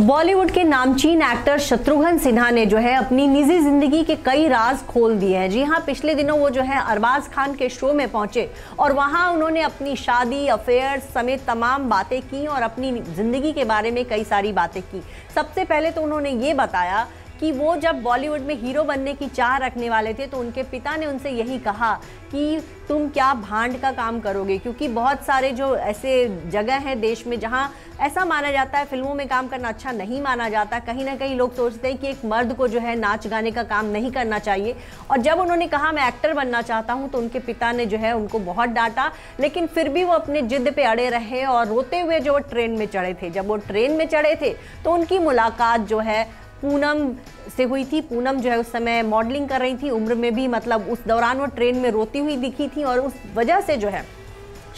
बॉलीवुड के नामचीन एक्टर शत्रुघ्न सिन्हा ने जो है अपनी निजी ज़िंदगी के कई राज खोल दिए हैं। जी हाँ पिछले दिनों वो जो है अरबाज खान के शो में पहुँचे और वहाँ उन्होंने अपनी शादी अफेयर समेत तमाम बातें की और अपनी ज़िंदगी के बारे में कई सारी बातें की। सबसे पहले तो उन्होंने ये बताया कि वो जब बॉलीवुड में हीरो बनने की चाह रखने वाले थे तो उनके पिता ने उनसे यही कहा कि तुम क्या भांड का काम करोगे? क्योंकि बहुत सारे जो ऐसे जगह हैं देश में जहाँ ऐसा माना जाता है, फ़िल्मों में काम करना अच्छा नहीं माना जाता। कहीं ना कहीं लोग सोचते हैं कि एक मर्द को जो है नाच गाने का काम नहीं करना चाहिए। और जब उन्होंने कहा, मैं एक्टर बनना चाहता हूँ तो उनके पिता ने जो है उनको बहुत डांटा। लेकिन फिर भी वो अपने जिद पे अड़े रहे और रोते हुए जो वो ट्रेन में चढ़े थे। जब वो ट्रेन में चढ़े थे तो उनकी मुलाकात जो है पूनम से हुई थी। पूनम जो है उस समय मॉडलिंग कर रही थी। उम्र में भी मतलब उस दौरान वो ट्रेन में रोती हुई दिखी थी और उस वजह से जो है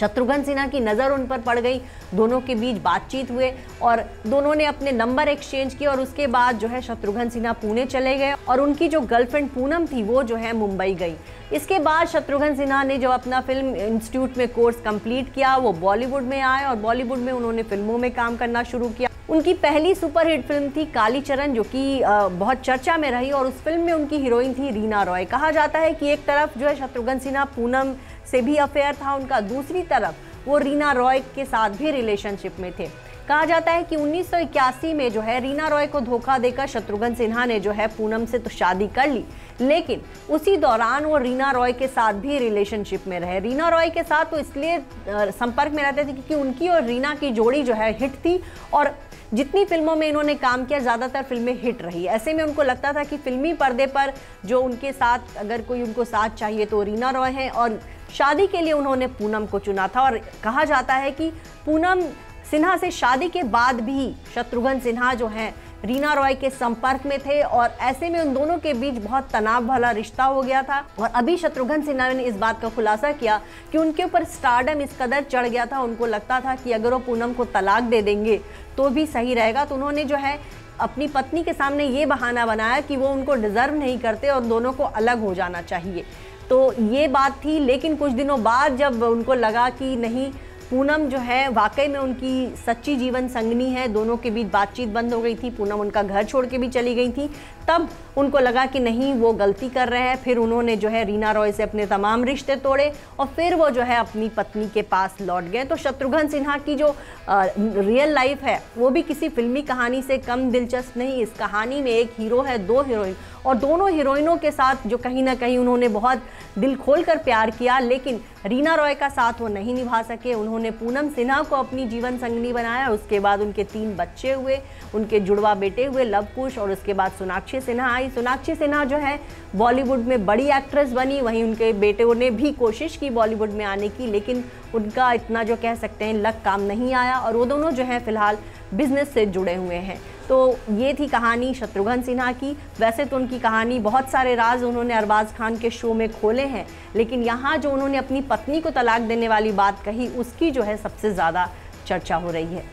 शत्रुघ्न सिन्हा की नज़र उन पर पड़ गई। दोनों के बीच बातचीत हुए और दोनों ने अपने नंबर एक्सचेंज किए और उसके बाद जो है शत्रुघ्न सिन्हा पुणे चले गए और उनकी जो गर्लफ्रेंड पूनम थी, वो जो है मुंबई गई। इसके बाद शत्रुघ्न सिन्हा ने जो अपना फ़िल्म इंस्टीट्यूट में कोर्स कंप्लीट किया, वो बॉलीवुड में आए और बॉलीवुड में उन्होंने फ़िल्मों में काम करना शुरू किया। उनकी पहली सुपरहिट फ़िल्म थी कालीचरण, जो कि बहुत चर्चा में रही और उस फ़िल्म में उनकी हीरोइन थी रीना रॉय। कहा जाता है कि एक तरफ़ जो है शत्रुघ्न सिन्हा पूनम से भी अफेयर था, उनका दूसरी तरफ़ वो रीना रॉय के साथ भी रिलेशनशिप में थे। कहा जाता है कि 1981 में जो है रीना रॉय को धोखा देकर शत्रुघ्न सिन्हा ने जो है पूनम से तो शादी कर ली। लेकिन उसी दौरान वो रीना रॉय के साथ भी रिलेशनशिप में रहे। रीना रॉय के साथ तो इसलिए संपर्क में रहते थे क्योंकि उनकी और रीना की जोड़ी जो है हिट थी और जितनी फ़िल्मों में इन्होंने काम किया, ज़्यादातर फ़िल्में हिट रही। ऐसे में उनको लगता था कि फिल्मी पर्दे पर जो उनके साथ, अगर कोई उनको साथ चाहिए तो रीना रॉय है और शादी के लिए उन्होंने पूनम को चुना था। और कहा जाता है कि पूनम सिन्हा से शादी के बाद भी शत्रुघ्न सिन्हा जो हैं, रीना रॉय के संपर्क में थे और ऐसे में उन दोनों के बीच बहुत तनाव भला रिश्ता हो गया था। और अभी शत्रुघ्न सिन्हा ने इस बात का खुलासा किया कि उनके ऊपर स्टारडम इस कदर चढ़ गया था, उनको लगता था कि अगर वो पूनम को तलाक दे देंगे तो भी सही रहेगा। तो उन्होंने जो है, अपनी पत्नी के सामने ये बहाना बनाया कि वो उनको डिजर्व नहीं करते और दोनों को अलग हो जाना चाहिए। तो ये बात थी, लेकिन कुछ दिनों बाद जब उनको लगा कि नहीं पूनम जो है वाकई में उनकी सच्ची जीवन संगनी है। दोनों के बीच बातचीत बंद हो गई थी। पूनम उनका घर छोड़ के भी चली गई थी। तब उनको लगा कि नहीं वो गलती कर रहे हैं। फिर उन्होंने जो है रीना रॉय से अपने तमाम रिश्ते तोड़े और फिर वो जो है अपनी पत्नी के पास लौट गए। तो शत्रुघ्न सिन्हा की जो आ, रियल लाइफ है वो भी किसी फिल्मी कहानी से कम दिलचस्प नहीं। इस कहानी में एक हीरो है दो हीरोइन और दोनों हीरोइनों के साथ जो कहीं ना कहीं उन्होंने बहुत दिल खोल कर प्यार किया। लेकिन रीना रॉय का साथ वो नहीं निभा सके। उन्होंने पूनम सिन्हा को अपनी जीवन संगनी बनाया उसके बाद उनके तीन बच्चे हुए, उनके जुड़वा बेटे हुए लव कुश और उसके बाद सोनाक्षी सिन्हा आई। सोनाक्षी सिन्हा जो है, बॉलीवुड में बड़ी एक्ट्रेस बनी। वहीं उनके बेटे ने भी कोशिश की बॉलीवुड में आने की, लेकिन उनका इतना जो कह सकते हैं, लक काम नहीं आया और वो दोनों जो हैं, फ़िलहाल बिज़नेस से जुड़े हुए हैं। तो ये थी कहानी शत्रुघ्न सिन्हा की। वैसे तो उनकी कहानी, बहुत सारे राज उन्होंने अरबाज खान के शो में खोले हैं, लेकिन यहाँ जो उन्होंने अपनी पत्नी को तलाक देने वाली बात कही, उसकी जो है सबसे ज़्यादा चर्चा हो रही है।